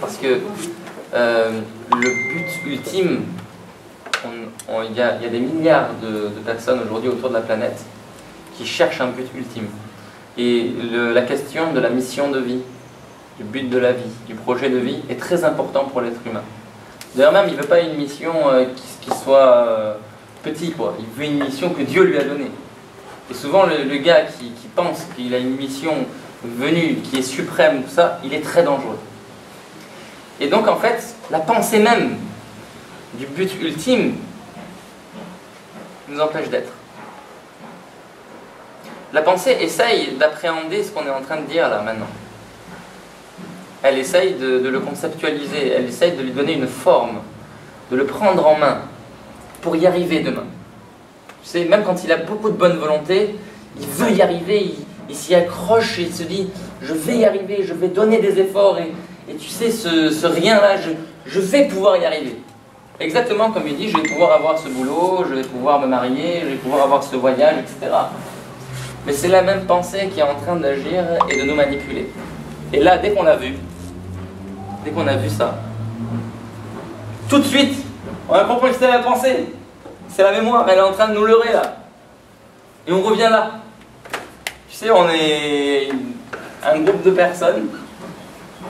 Parce que euh, le but ultime, il y, a des milliards de, personnes aujourd'hui autour de la planète qui cherchent un but ultime. Et la question de la mission de vie, du but de la vie, du projet de vie est très important pour l'être humain. D'ailleurs même, il ne veut pas une mission euh, qui, soit euh, petit, quoi. il veut une mission que Dieu lui a donnée. Et souvent, le, gars qui, qui pense qu'il a une mission venue, qui est suprême, tout ça, il est très dangereux. Et donc, en fait, la pensée même du but ultime nous empêche d'être. La pensée essaye d'appréhender ce qu'on est en train de dire là maintenant. Elle essaye de, le conceptualiser, elle essaye de lui donner une forme, de le prendre en main pour y arriver demain. Tu sais, même quand il a beaucoup de bonne volonté, il veut y arriver, il, s'y accroche il se dit je vais y arriver, je vais donner des efforts et, tu sais, ce, rien-là, je, je vais pouvoir y arriver. Exactement comme il dit, je vais pouvoir avoir ce boulot, je vais pouvoir me marier, je vais pouvoir avoir ce voyage, etc. Mais c'est la même pensée qui est en train d'agir et de nous manipuler. Et là, dès qu'on l'a vu, dès qu'on a vu ça, tout de suite, on a compris que c'était la pensée. C'est la mémoire, elle est en train de nous leurrer là. Et on revient là. Tu sais, on est un groupe de personnes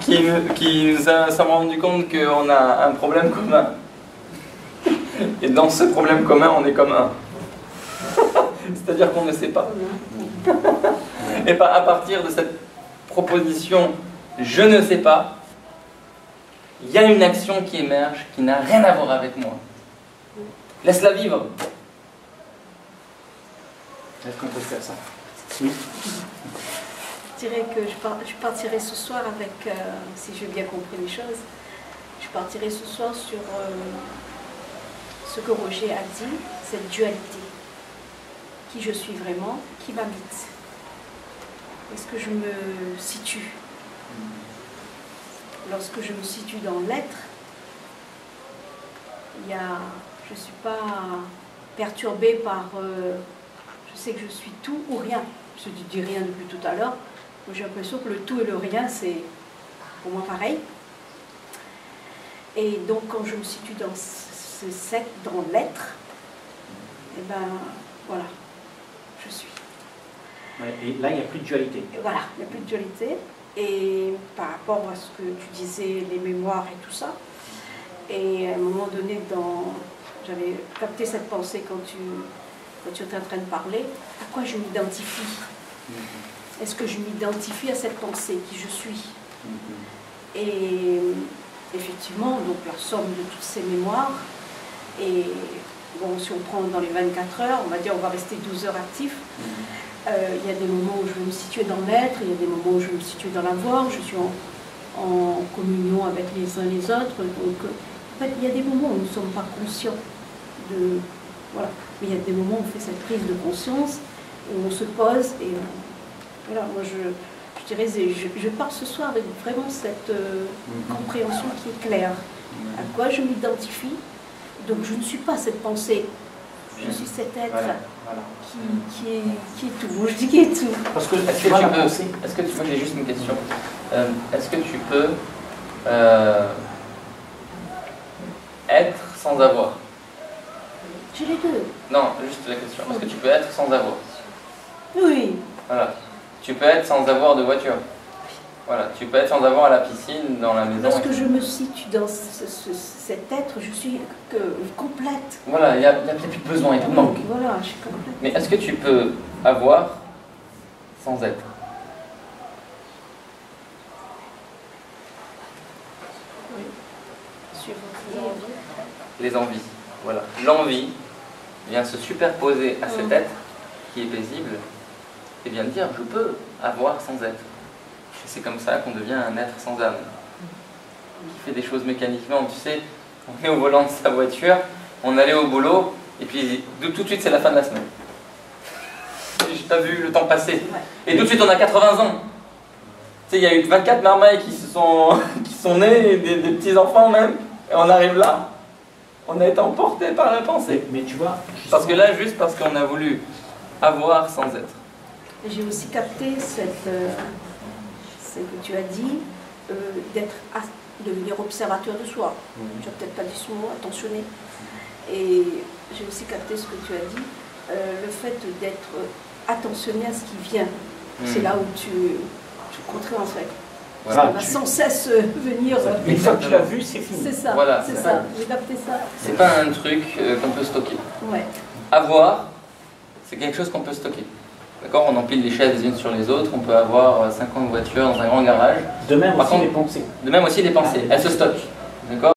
qui, qui nous sommes rendu compte qu'on a un problème commun. Et dans ce problème commun, on est comme un. C'est-à-dire qu'on ne sait pas. Et à partir de cette proposition je ne sais pas, il y a une action qui émerge qui n'a rien à voir avec moi. Laisse-la vivre. Est-ce qu'on peut faire ça? Oui. Je dirais que je, partirai ce soir avec, euh, si j'ai bien compris les choses, je partirai ce soir sur euh, ce que Roger a dit, cette dualité. Qui je suis vraiment, qui m'habite. Est-ce que je me situe? Lorsque je me situe dans l'être, je ne suis pas perturbée par euh, je sais que je suis tout ou rien. Je dis rien depuis tout à l'heure. J'ai l'impression que le tout et le rien, c'est pour moi pareil. Et donc quand je me situe dans ce dans l'être, et eh ben voilà, je suis. et là, il n'y a plus de dualité. voilà, il n'y a plus de dualité. Et par rapport à ce que tu disais, les mémoires et tout ça, et à un moment donné, j'avais capté cette pensée quand tu, quand tu étais en train de parler, à quoi je m'identifie? Mm-hmm. Est-ce que je m'identifie à cette pensée, qui je suis mm-hmm. Et effectivement, donc la somme de toutes ces mémoires, et bon, si on prend dans les 24 heures, on va dire on va rester 12 heures actifs. Mm-hmm. Euh, il y a des moments où je vais me situer dans l'être, il y a des moments où je vais me situer dans l'avoir, je suis en, communion avec les uns les autres. Donc, en fait, il y a des moments où nous ne sommes pas conscients de. Voilà. Mais il y a des moments où on fait cette prise de conscience, où on se pose et voilà, moi je, je dirais, je, pars ce soir avec vraiment cette euh, mm-hmm. compréhension qui est claire. À quoi je m'identifie, donc je ne suis pas cette pensée, je suis cet être Qui, est, qui, est, tout. Je dis qui est tout. Parce que, est-ce que, tu peux, est-ce que tu peux, j'ai juste une question, euh, est-ce que tu peux euh, être sans avoir? J'ai les deux. Non, juste la question, est-ce que tu peux être sans avoir? Oui. Voilà. Tu peux être sans avoir de voiture voilà, tu peux être sans avoir à la piscine, dans la maison. Parce que je me situe dans cet être, je suis que, complète. Voilà, il n'y a, plus de besoin, il a plus de manque. Voilà, je suis complète. Mais est-ce que tu peux avoir sans être? Oui. Les envies, voilà. L'envie vient se superposer à cet être qui est paisible et vient dire je peux avoir sans être c'est comme ça qu'on devient un être sans âme, qui fait des choses mécaniquement. Tu sais, on est au volant de sa voiture, on allait au boulot, et puis tout de suite c'est la fin de la semaine. J'ai pas vu le temps passer. Et tout de suite on a 80 ans. Tu sais, il y a eu 24 marmailles qui, se sont, qui sont nés, des, petits-enfants même, et on arrive là. On a été emporté par la pensée. Mais tu vois. Parce que là, juste parce qu'on a voulu avoir sans être. J'ai aussi capté cette. Euh, ce que tu as dit, euh, d'être devenir observateur de soi. Mhm. Tu n'as peut-être pas dit ce mot, attentionné. Et j'ai aussi capté ce que tu as dit, euh, le fait d'être attentionné à ce qui vient. C'est Hmm. là où tu, tu en fait. Voilà. Ça va sans cesse venir. Une fois que tu l'as vu, c'est fini. C'est ça, Voilà, c'est c'est ça. J'ai capté ça. C'est pas un truc euh, qu'on peut stocker. Ouais. Avoir, c'est quelque chose qu'on peut stocker. D'accord On empile les chaises les unes sur les autres, on peut avoir euh, 50 voitures dans un grand garage. De même Par aussi contre- les pensées. De même aussi pensées, elles se stockent. D'accord?